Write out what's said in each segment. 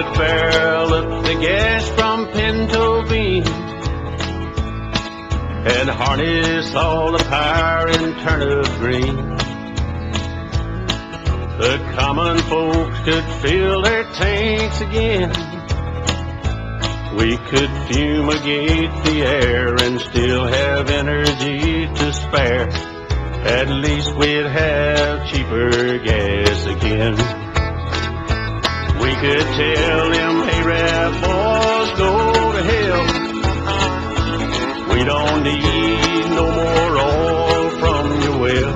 loaded barrel of the gas from Pinto Bean and harness all the power in Turner green. The common folks could fill their tanks again. We could fumigate the air and still have energy to spare. At least we'd have cheaper gas again. Could tell them Arab boys go to hell. We don't need no more oil from your well.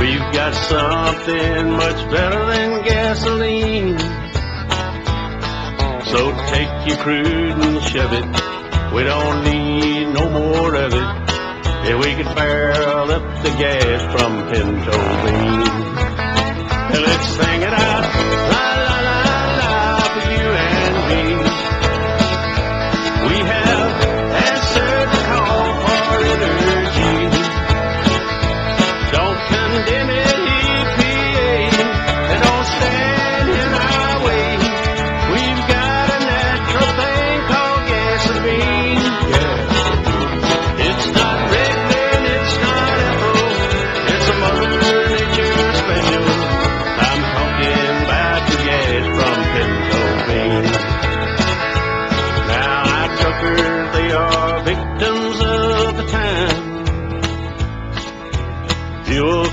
We've got something much better than gasoline. So take your crude and shove it. We don't need no more of it. Yeah, we could barrel up the gas from pinto beans.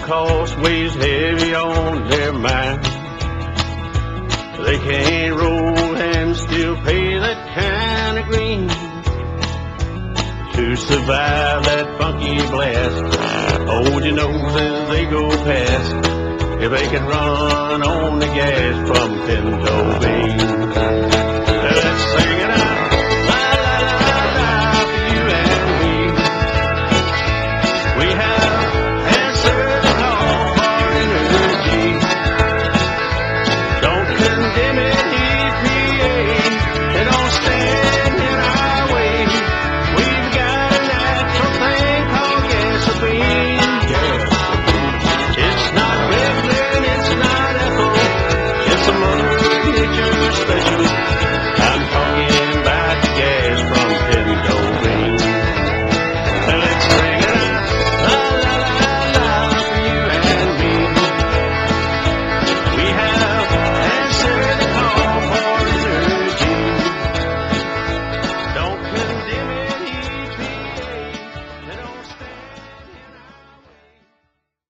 Cost weighs heavy on their mind. They can't roll and still pay that kind of green to survive that funky blast. Oh, Hold your nose as they go past. If they can run on the gas from pinto beans,